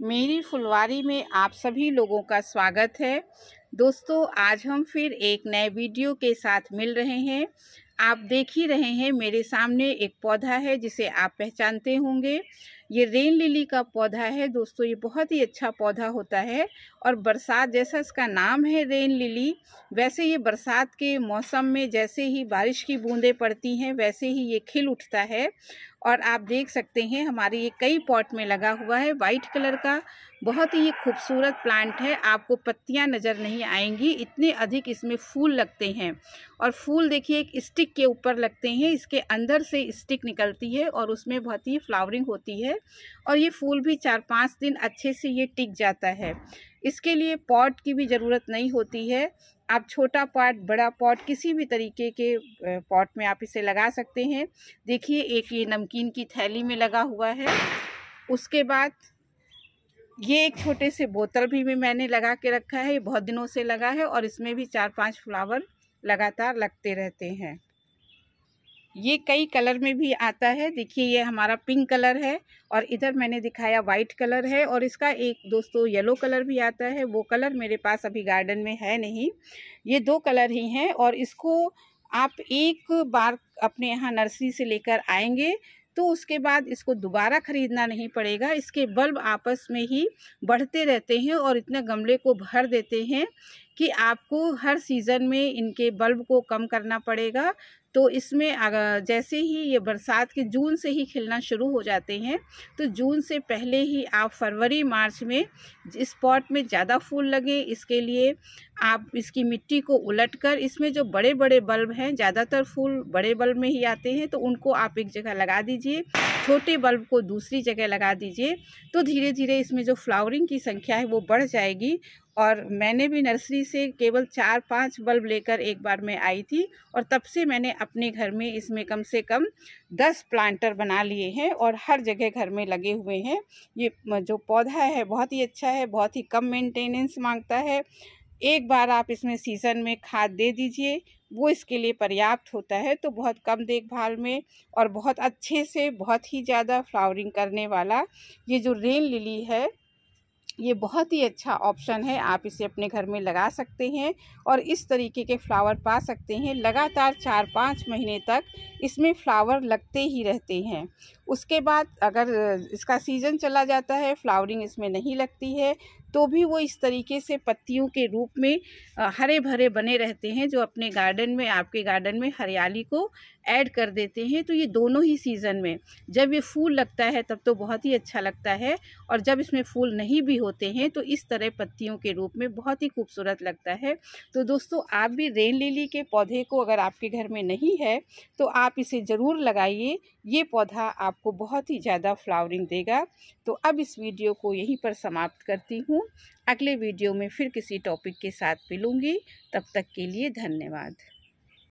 मेरी फुलवारी में आप सभी लोगों का स्वागत है। दोस्तों, आज हम फिर एक नए वीडियो के साथ मिल रहे हैं। आप देख ही रहे हैं, मेरे सामने एक पौधा है जिसे आप पहचानते होंगे। ये रेन लिली का पौधा है दोस्तों, ये बहुत ही अच्छा पौधा होता है और बरसात जैसा इसका नाम है रेन लिली, वैसे ये बरसात के मौसम में जैसे ही बारिश की बूंदें पड़ती हैं, वैसे ही ये खिल उठता है और आप देख सकते हैं हमारे ये कई पॉट में लगा हुआ है, वाइट कलर का बहुत ही खूबसूरत प्लांट है, आपको पत्तियाँ नज़र नहीं आएँगी, इतने अधिक इसमें फूल लगते हैं और फूल देखिए एक स्टिक के ऊपर लगते हैं, इसके अंदर से स्टिक निकलती है और उसमें बहुत ही फ्लावरिंग होती है और ये फूल भी चार पाँच दिन अच्छे से ये टिक जाता है। इसके लिए पॉट की भी ज़रूरत नहीं होती है। आप छोटा पॉट, बड़ा पॉट किसी भी तरीके के पॉट में आप इसे लगा सकते हैं। देखिए, एक ये नमकीन की थैली में लगा हुआ है। उसके बाद ये एक छोटे से बोतल भी में मैंने लगा के रखा है। ये बहुत दिनों से लगा है और इसमें भी चार पाँच फ्लावर लगातार लगते रहते हैं। ये कई कलर में भी आता है। देखिए, ये हमारा पिंक कलर है और इधर मैंने दिखाया वाइट कलर है और इसका एक दोस्तों येलो कलर भी आता है। वो कलर मेरे पास अभी गार्डन में है नहीं। ये दो कलर ही हैं और इसको आप एक बार अपने यहाँ नर्सरी से लेकर आएँगे तो उसके बाद इसको दोबारा ख़रीदना नहीं पड़ेगा। इसके बल्ब आपस में ही बढ़ते रहते हैं और इतने गमले को भर देते हैं कि आपको हर सीज़न में इनके बल्ब को कम करना पड़ेगा। तो इसमें अगर जैसे ही ये बरसात के जून से ही खिलना शुरू हो जाते हैं तो जून से पहले ही आप फरवरी, मार्च में इस पॉट में ज़्यादा फूल लगे। इसके लिए आप इसकी मिट्टी को उलटकर इसमें जो बड़े बड़े बल्ब हैं, ज़्यादातर फूल बड़े बल्ब में ही आते हैं तो उनको आप एक जगह लगा दीजिए, छोटे बल्ब को दूसरी जगह लगा दीजिए तो धीरे धीरे इसमें जो फ्लावरिंग की संख्या है वो बढ़ जाएगी और मैंने भी नर्सरी से केवल चार पाँच बल्ब लेकर एक बार में आई थी और तब से मैंने अपने घर में इसमें कम से कम दस प्लांटर बना लिए हैं और हर जगह घर में लगे हुए हैं। ये जो पौधा है, बहुत ही अच्छा है, बहुत ही कम मेंटेनेंस माँगता है। एक बार आप इसमें सीज़न में खाद दे दीजिए, वो इसके लिए पर्याप्त होता है तो बहुत कम देखभाल में और बहुत अच्छे से बहुत ही ज़्यादा फ्लावरिंग करने वाला ये जो रेन लिली है ये बहुत ही अच्छा ऑप्शन है, आप इसे अपने घर में लगा सकते हैं और इस तरीके के फ्लावर पा सकते हैं। लगातार चार पाँच महीने तक इसमें फ्लावर लगते ही रहते हैं। उसके बाद अगर इसका सीज़न चला जाता है फ्लावरिंग इसमें नहीं लगती है तो भी वो इस तरीके से पत्तियों के रूप में हरे भरे बने रहते हैं, जो अपने गार्डन में, आपके गार्डन में हरियाली को ऐड कर देते हैं। तो ये दोनों ही सीज़न में, जब ये फूल लगता है, तब तो बहुत ही अच्छा लगता है और जब इसमें फूल नहीं भी होते हैं तो इस तरह पत्तियों के रूप में बहुत ही खूबसूरत लगता है। तो दोस्तों, आप भी रेन लिली के पौधे को अगर आपके घर में नहीं है तो आप इसे ज़रूर लगाइए। ये पौधा आपको बहुत ही ज़्यादा फ्लावरिंग देगा। तो अब इस वीडियो को यहीं पर समाप्त करती हूँ। अगले वीडियो में फिर किसी टॉपिक के साथ मिलूँगी। तब तक के लिए धन्यवाद।